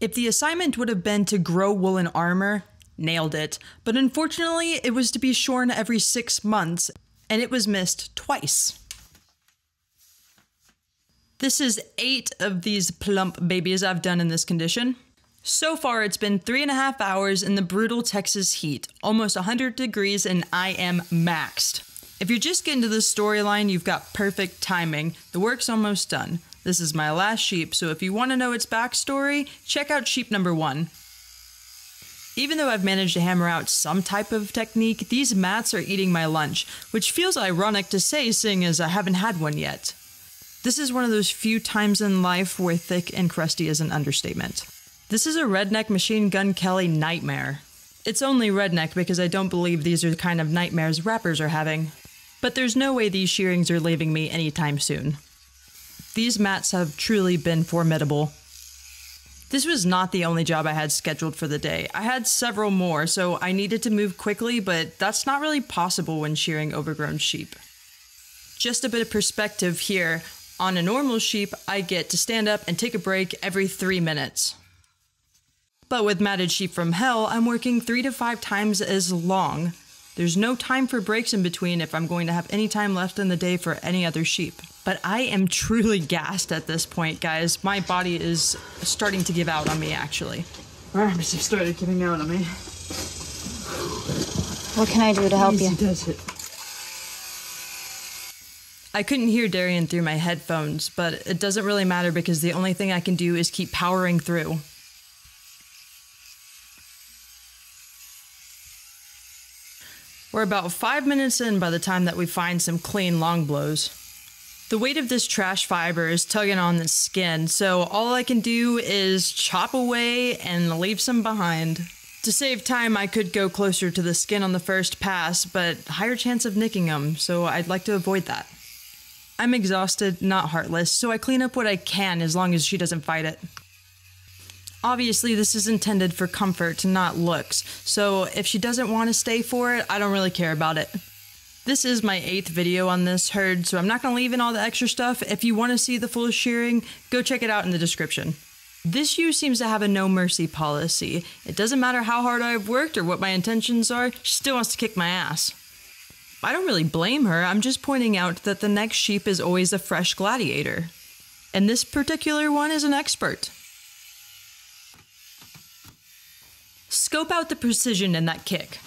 If the assignment would have been to grow woolen armor, nailed it. But unfortunately, it was to be shorn every six months, and it was missed twice. This is eight of these plump babies I've done in this condition. So far, it's been three and a half hours in the brutal Texas heat, almost 100 degrees, and I am maxed. If you're just getting to this storyline, you've got perfect timing. The work's almost done. This is my last sheep, so if you want to know its backstory, check out sheep number one. Even though I've managed to hammer out some type of technique, these mats are eating my lunch, which feels ironic to say seeing as I haven't had one yet. This is one of those few times in life where thick and crusty is an understatement. This is a Redneck Machine Gun Kelly nightmare. It's only redneck because I don't believe these are the kind of nightmares rappers are having. But there's no way these shearings are leaving me anytime soon. These mats have truly been formidable. This was not the only job I had scheduled for the day. I had several more, so I needed to move quickly, but that's not really possible when shearing overgrown sheep. Just a bit of perspective here. On a normal sheep, I get to stand up and take a break every three minutes. But with matted sheep from hell, I'm working three to five times as long. There's no time for breaks in between if I'm going to have any time left in the day for any other sheep. But I am truly gassed at this point, guys. My body is starting to give out on me, actually. My arms have started giving out on me. What can I do to help Easy you? does it. I couldn't hear Darian through my headphones, but it doesn't really matter because the only thing I can do is keep powering through. We're about five minutes in by the time that we find some clean long blows. The weight of this trash fiber is tugging on the skin, so all I can do is chop away and leave some behind. To save time, I could go closer to the skin on the first pass, but higher chance of nicking them, so I'd like to avoid that. I'm exhausted, not heartless, so I clean up what I can as long as she doesn't fight it. Obviously, this is intended for comfort, not looks, so if she doesn't want to stay for it, I don't really care about it. This is my eighth video on this herd, so I'm not going to leave in all the extra stuff. If you want to see the full shearing, go check it out in the description. This ewe seems to have a no mercy policy. It doesn't matter how hard I've worked or what my intentions are, she still wants to kick my ass. I don't really blame her, I'm just pointing out that the next sheep is always a fresh gladiator. And this particular one is an expert. Scope out the precision in that kick.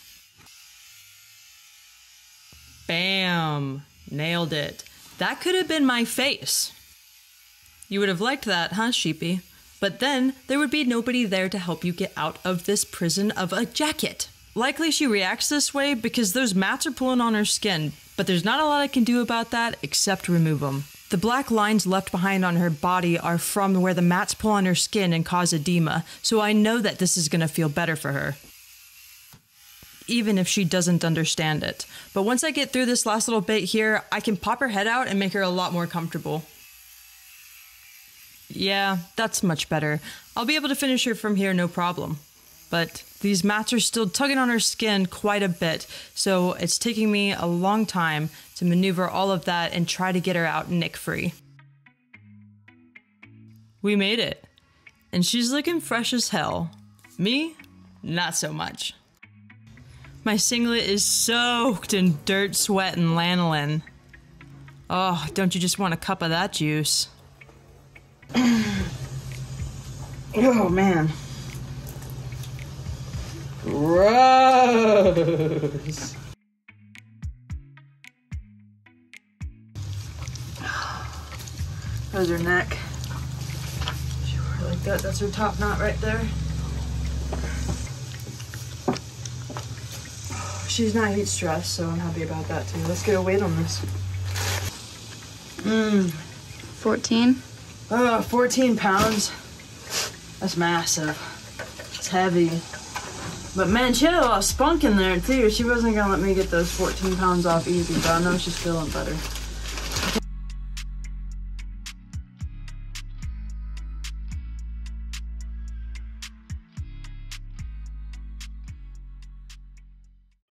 Bam! Nailed it. That could have been my face. You would have liked that, huh, Sheepy? But then there would be nobody there to help you get out of this prison of a jacket. Likely she reacts this way because those mats are pulling on her skin, but there's not a lot I can do about that except remove them. The black lines left behind on her body are from where the mats pull on her skin and cause edema, so I know that this is to feel better for her. Even if she doesn't understand it. But once I get through this last little bit here, I can pop her head out and make her a lot more comfortable. Yeah, that's much better. I'll be able to finish her from here no problem. But these mats are still tugging on her skin quite a bit, so it's taking me a long time to maneuver all of that and try to get her out nick free. We made it. And she's looking fresh as hell. Me? Not so much. My singlet is soaked in dirt, sweat, and lanolin. Oh, don't you just want a cup of that juice? Oh man. Gross. There's her neck. She like that. That's her top knot right there. She's not heat stressed, so I'm happy about that too. Let's get a weight on this. Mmm. 14? Oh, uh, 14 pounds. That's massive. It's heavy. But man, she had a lot of spunk in there too. She wasn't gonna let me get those 14 pounds off easy, but I know she's feeling better.